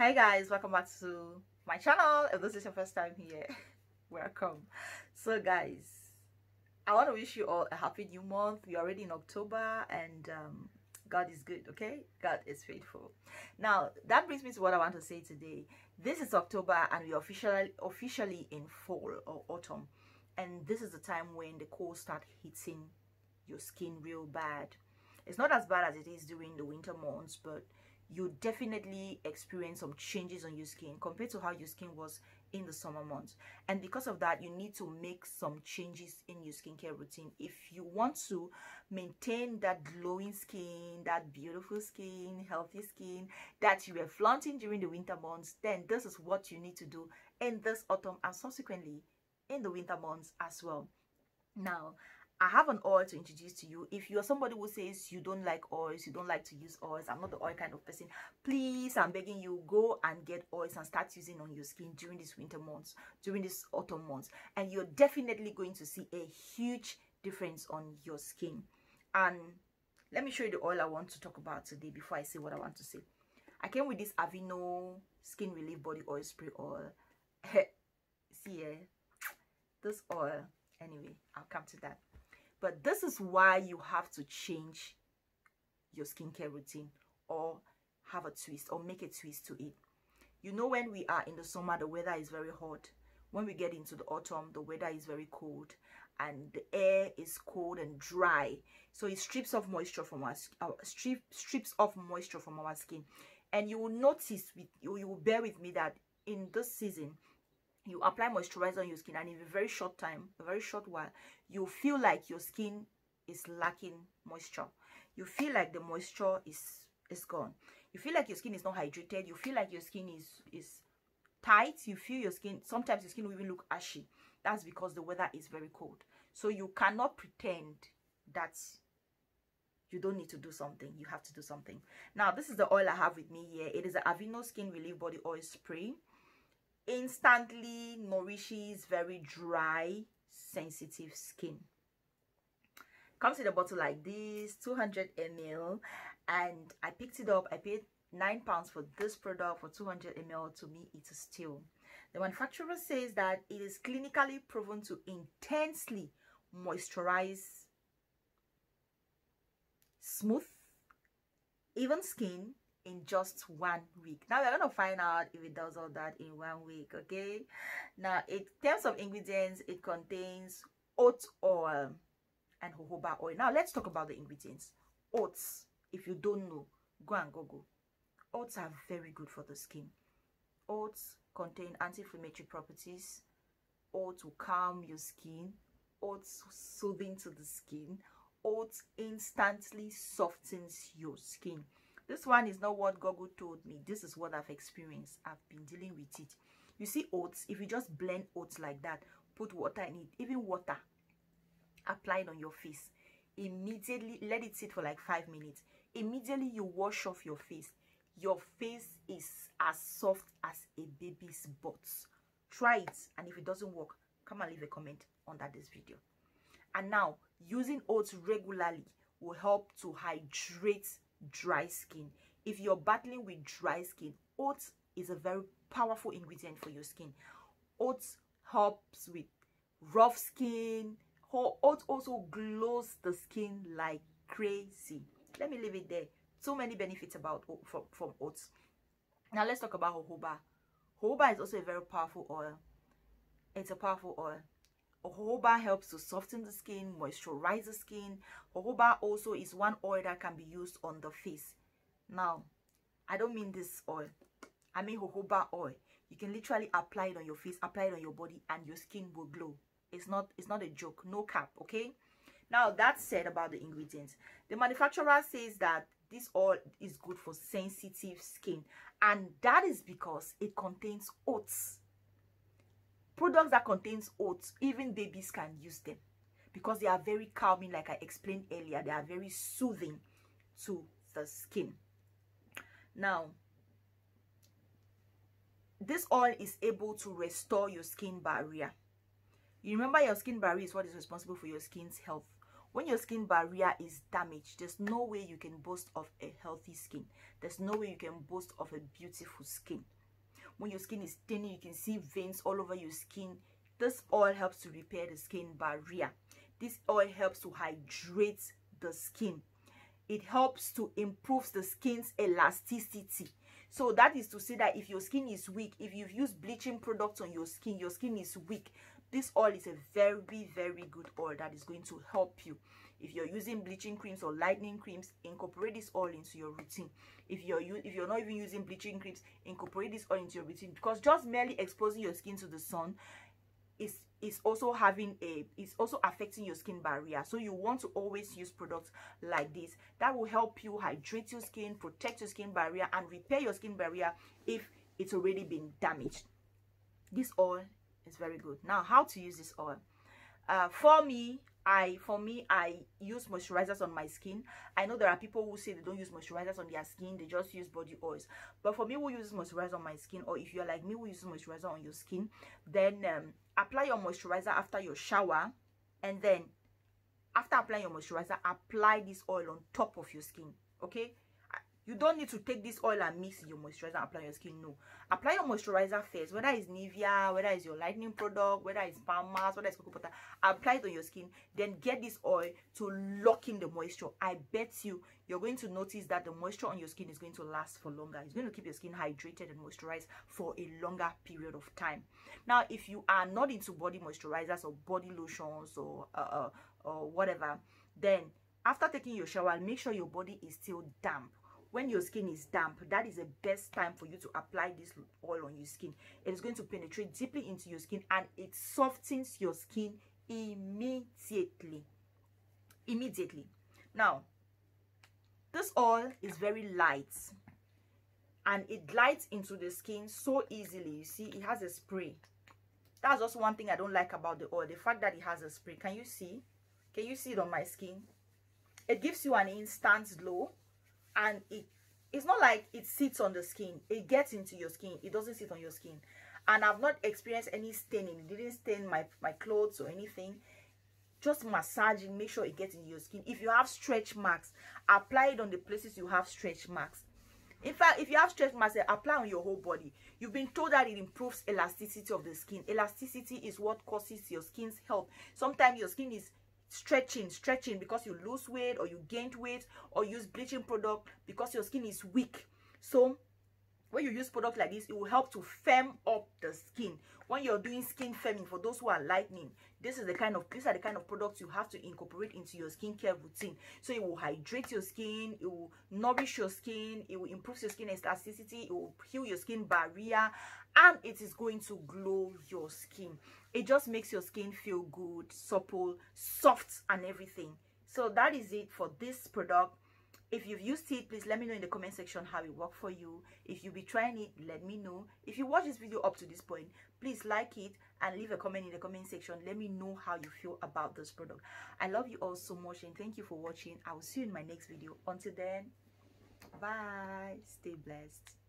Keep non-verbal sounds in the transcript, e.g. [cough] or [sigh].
hi guys welcome back to my channel. If this is your first time here [laughs] welcome. So guys i want to wish you all a happy new month. We're already in october and um, god is good okay? God is faithful. Now that brings me to what i want to say today. This is october and we're officially officially in fall or autumn. And this is the time when the cold start hitting your skin real bad. It's not as bad as it is during the winter months but you definitely experience some changes on your skin compared to how your skin was in the summer months. And because of that you need to make some changes in your skincare routine. If you want to maintain that glowing skin that beautiful skin healthy skin that you were flaunting during the winter months then this is what you need to do in this autumn and subsequently in the winter months as well. Now I have an oil to introduce to you. If you're somebody who says you don't like oils, you don't like to use oils, I'm not the oil kind of person, please, I'm begging you, go and get oils and start using on your skin during these winter months, during this autumn months. And you're definitely going to see a huge difference on your skin. And let me show you the oil I want to talk about today before I say what I want to say. I came with this Aveeno Skin Relief Body Oil Spray Oil. [laughs] see, eh? This oil. Anyway, I'll come to that but this is why you have to change your skincare routine or have a twist or make a twist to it. You know when we are in the summer, the weather is very hot. When we get into the autumn, the weather is very cold and the air is cold and dry. So it strips off moisture from our, strip, strips off moisture from our skin. And you will notice, with, you, you will bear with me that in this season, you apply moisturizer on your skin and in a very short time a very short while you feel like your skin is lacking moisture. You feel like the moisture is is gone. You feel like your skin is not hydrated. You feel like your skin is is tight. You feel your skin sometimes your skin will even look ashy. That's because the weather is very cold. So you cannot pretend that you don't need to do something. You have to do something. Now this is the oil i have with me here. It is the aveeno skin relief body oil spray instantly nourishes very dry sensitive skin. Comes in a bottle like this 200 ml and i picked it up. I paid nine pounds for this product for 200 ml to me it is still. The manufacturer says that it is clinically proven to intensely moisturize smooth even skin in just one week. Now we're gonna find out if it does all that in one week okay? Now in terms of ingredients it contains oat oil and jojoba oil. Now let's talk about the ingredients. Oats if you don't know go and google. Oats are very good for the skin. Oats contain anti-inflammatory properties. Oats will calm your skin. Oats soothing to the skin. Oats instantly softens your skin this one is not what Google told me. This is what I've experienced. I've been dealing with it. You see oats, if you just blend oats like that, put water in it, even water, apply it on your face. Immediately, let it sit for like five minutes. Immediately you wash off your face. Your face is as soft as a baby's butt. Try it and if it doesn't work, come and leave a comment under this video. And now, using oats regularly will help to hydrate dry skin. If you're battling with dry skin oats is a very powerful ingredient for your skin. Oats helps with rough skin. Oats also glows the skin like crazy. Let me leave it there. So many benefits about from, from oats. Now let's talk about jojoba. Jojoba is also a very powerful oil. It's a powerful oil Jojoba helps to soften the skin, moisturize the skin. Jojoba also is one oil that can be used on the face. Now, I don't mean this oil. I mean jojoba oil. You can literally apply it on your face, apply it on your body, and your skin will glow. It's not, it's not a joke. No cap, okay? Now, that said about the ingredients. The manufacturer says that this oil is good for sensitive skin. And that is because it contains oats products that contains oats even babies can use them. Because they are very calming like i explained earlier they are very soothing to the skin. Now this oil is able to restore your skin barrier. You remember your skin barrier is what is responsible for your skin's health. When your skin barrier is damaged there's no way you can boast of a healthy skin. There's no way you can boast of a beautiful skin when your skin is thinning you can see veins all over your skin. This oil helps to repair the skin barrier. This oil helps to hydrate the skin. It helps to improve the skin's elasticity. So that is to say that if your skin is weak if you've used bleaching products on your skin your skin is weak this oil is a very very good oil that is going to help you if you're using bleaching creams or lightening creams incorporate this oil into your routine. If you're if you're not even using bleaching creams incorporate this oil into your routine because just merely exposing your skin to the sun is is also having a is also affecting your skin barrier. So you want to always use products like this that will help you hydrate your skin protect your skin barrier and repair your skin barrier if it's already been damaged. This oil is very good. Now how to use this oil uh, for me I for me I use moisturizers on my skin. I know there are people who say they don't use moisturizers on their skin, they just use body oils. But for me who uses moisturizer on my skin, or if you're like me who uses moisturizer on your skin, then um, apply your moisturizer after your shower, and then after applying your moisturizer, apply this oil on top of your skin. Okay, you don't need to take this oil and mix your moisturizer and apply your skin no. Apply your moisturizer first whether it's nivea whether it's your lightning product whether it's Palmer's whether it's cocoa butter apply it on your skin then get this oil to lock in the moisture. I bet you you're going to notice that the moisture on your skin is going to last for longer. It's going to keep your skin hydrated and moisturized for a longer period of time. Now if you are not into body moisturizers or body lotions or uh, uh, or whatever then after taking your shower make sure your body is still damp when your skin is damp that is the best time for you to apply this oil on your skin. It is going to penetrate deeply into your skin and it softens your skin immediately. Immediately. Now this oil is very light and it glides into the skin so easily. You see it has a spray. That's also one thing i don't like about the oil the fact that it has a spray. Can you see? Can you see it on my skin? It gives you an instant glow and it it's not like it sits on the skin. It gets into your skin. It doesn't sit on your skin. And i've not experienced any staining. It didn't stain my my clothes or anything. Just massaging make sure it gets in your skin. If you have stretch marks apply it on the places you have stretch marks. In fact if you have stretch marks apply on your whole body. You've been told that it improves elasticity of the skin. Elasticity is what causes your skin's health. Sometimes your skin is stretching stretching because you lose weight or you gained weight or use bleaching product because your skin is weak. So when you use product like this it will help to firm up the skin. When you're doing skin firming for those who are lightening this is the kind of these are the kind of products you have to incorporate into your skincare routine. So it will hydrate your skin it will nourish your skin it will improve your skin elasticity it will heal your skin barrier and it is going to glow your skin. It just makes your skin feel good supple soft and everything. So that is it for this product if you've used it please let me know in the comment section how it worked for you. If you'll be trying it let me know. If you watch this video up to this point please like it and leave a comment in the comment section. Let me know how you feel about this product. I love you all so much and thank you for watching. I will see you in my next video. Until then bye. Stay blessed